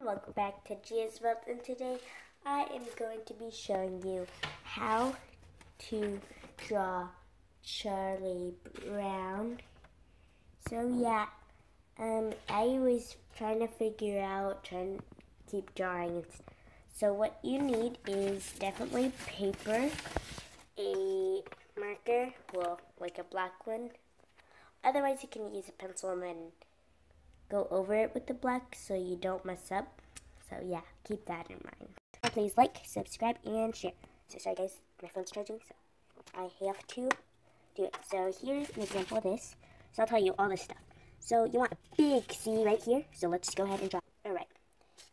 Welcome back to Gia's World and today I am going to be showing you how to draw Charlie Brown. So yeah, um, I was trying to figure out, trying to keep drawing. So what you need is definitely paper, a marker, well, like a black one. Otherwise you can use a pencil and then go over it with the black so you don't mess up. So yeah, keep that in mind. Please like, subscribe, and share. So sorry guys, my phone's charging, so I have to do it. So here's an example of this. So I'll tell you all this stuff. So you want a big C right here. So let's go ahead and draw. Alright,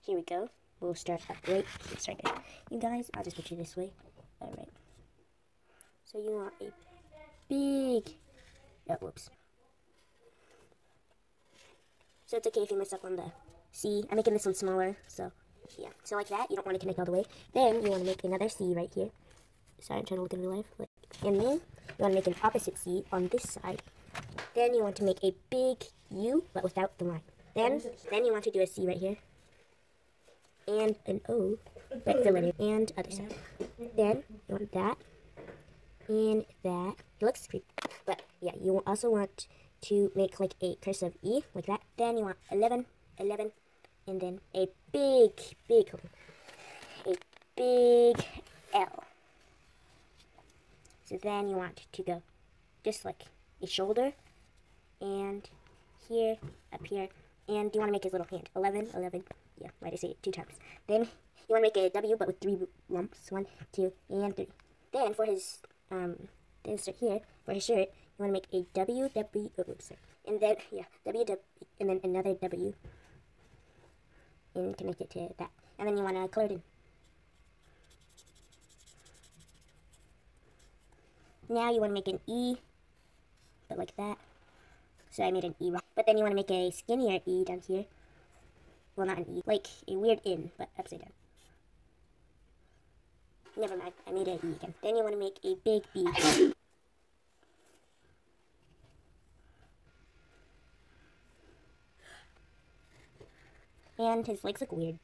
here we go. We'll start up right here. Sorry. You guys, I'll just put you this way. Alright. So you want a big, oh whoops. So it's okay if you mess up on the C. I'm making this one smaller, so yeah. So like that, you don't want to connect all the way. Then you want to make another C right here. Sorry, I'm trying to look in real life. And then you want to make an opposite C on this side. Then you want to make a big U, but without the line. Then, then you want to do a C right here. And an O, but fill it in. And other side. Then you want that. And that. It looks creepy. But yeah, you also want to make like a cursive E, like that. Then you want 11, 11, and then a big, big, a big L. So then you want to go just like a shoulder, and here, up here, and you want to make his little hand. 11, 11, yeah, why did I say it two times? Then you want to make a W, but with three lumps. One, two, and three. Then for his, um, right here, for his shirt, you want to make a W, W, oops, sorry. And then, yeah, W, W, and then another W. And connect it to that. And then you want to color it in. Now you want to make an E, but like that. So I made an E, but then you want to make a skinnier E down here. Well, not an E, like a weird in, but upside down. Never mind, I made an E again. Then you want to make a big B. And his legs look weird.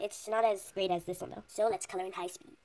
It's not as great as this one though. So let's color in high speed.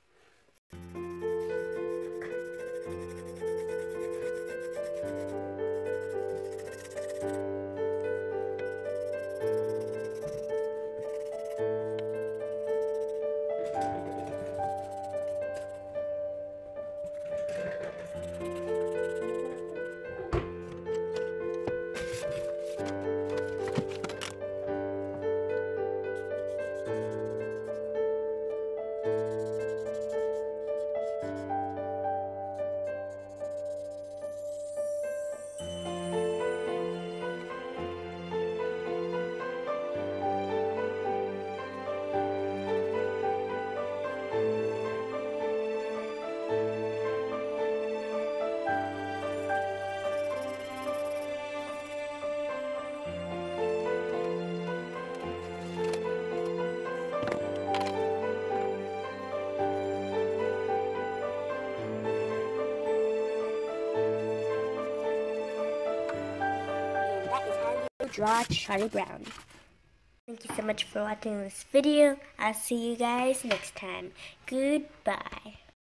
Draw Charlie Brown. Thank you so much for watching this video. I'll see you guys next time. Goodbye.